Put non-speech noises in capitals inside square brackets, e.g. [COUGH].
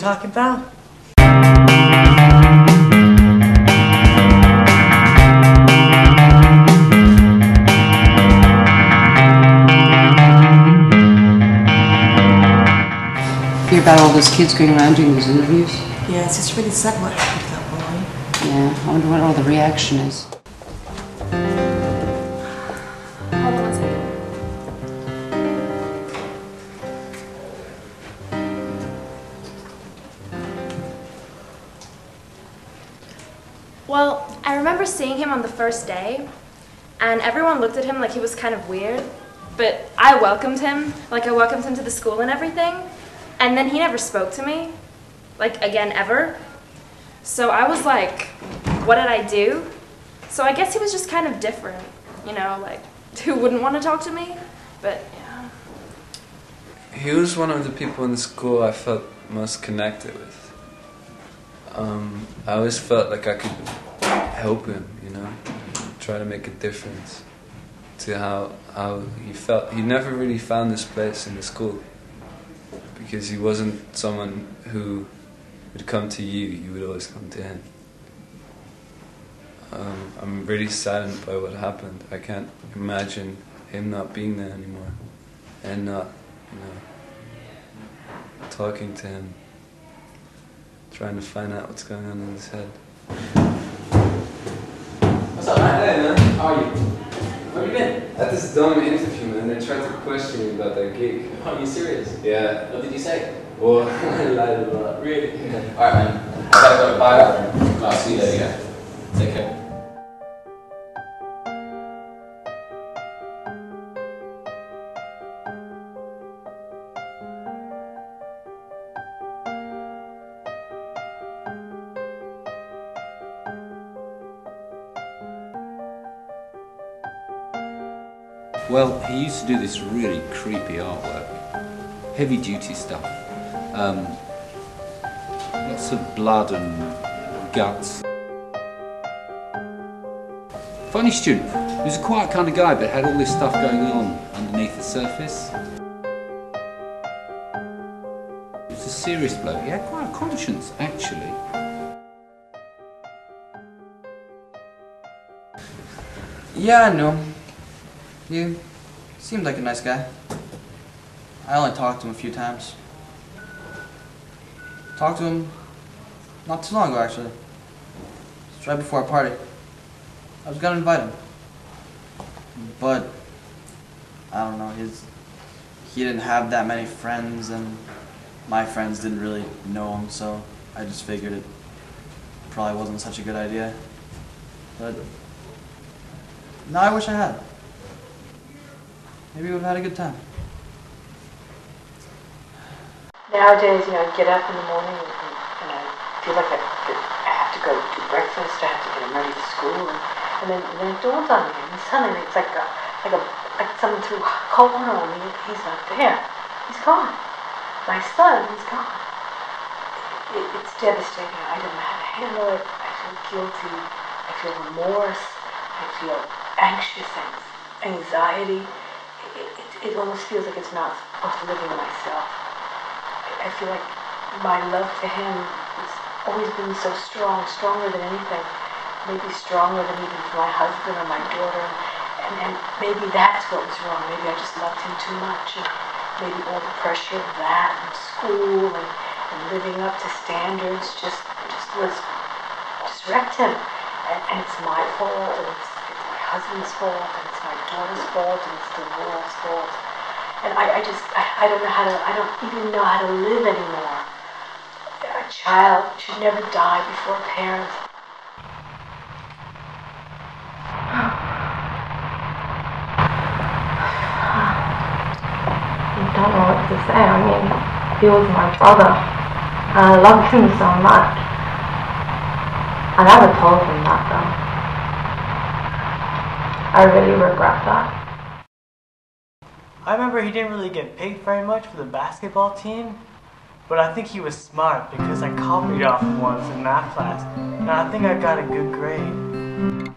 second foul. Hear about all those kids going around doing these interviews? Yeah, it's just really sad what happened to that boy. Yeah, I wonder what all the reaction is. Well, I remember seeing him on the first day, and everyone looked at him like he was kind of weird. But I welcomed him, like I welcomed him to the school and everything, and then he never spoke to me, like again ever. So I was like, what did I do? So I guess he was just kind of different, you know, like [LAUGHS] who wouldn't want to talk to me? But yeah. He was one of the people in the school I felt most connected with. Um, I always felt like I could help him, you know, try to make a difference to how how he felt. He never really found his place in the school because he wasn't someone who would come to you. You would always come to him. Um, I'm really saddened by what happened. I can't imagine him not being there anymore and not, you know, talking to him, trying to find out what's going on in his head. What's up, man? Hey, man. How are you? Where have you been? At this dumb interview, man, they tried to question me about that gig. [LAUGHS] Are you serious? Yeah, What did you say? well, [LAUGHS] I lied a lot. Really? [LAUGHS] Alright, man. I gotta go to bio. I'll see you later, Well, he used to do this really creepy artwork, heavy duty stuff. Um, lots of blood and guts. Funny student. He was a quiet kind of guy, but had all this stuff going on underneath the surface. He was a serious bloke. He had quite a conscience, actually. Yeah, know. He seemed like a nice guy. I only talked to him a few times. Talked to him not too long ago, actually. Right before a party. I was gonna invite him. But, I don't know, his, he didn't have that many friends, and my friends didn't really know him, so I just figured it probably wasn't such a good idea. But, now I wish I had. Maybe we've had a good time. Nowadays, you know, I get up in the morning and, and, I feel like I, have to go to breakfast, I have to get him ready for school, and, and then, and then it dawns on me, and suddenly it's like a, like a, like someone threw cold water on me. He's not there. He's gone. My son, he's gone. It, it's devastating. I don't know how to handle it. I feel guilty. I feel remorse. I feel anxious, and anxiety. It, almost feels like it's not living myself. I feel like my love for him has always been so strong, stronger than anything. Maybe stronger than even for my husband or my daughter. And, and maybe that's what was wrong. Maybe I just loved him too much. And maybe all the pressure of that and school and, and living up to standards just just was just wrecked him. And, and it's my fault and it's, husband's fault and it's my daughter's fault and it's the world's fault. And I, I just, I, I don't know how to, I don't even know how to live anymore. A child should never die before a parent. [SIGHS] I don't know what to say. I mean, he was my brother. I loved him so much. I never told him that though. I really regret that. I remember he didn't really get paid very much for the basketball team, but I think he was smart because I copied off once in math class, and I think I got a good grade.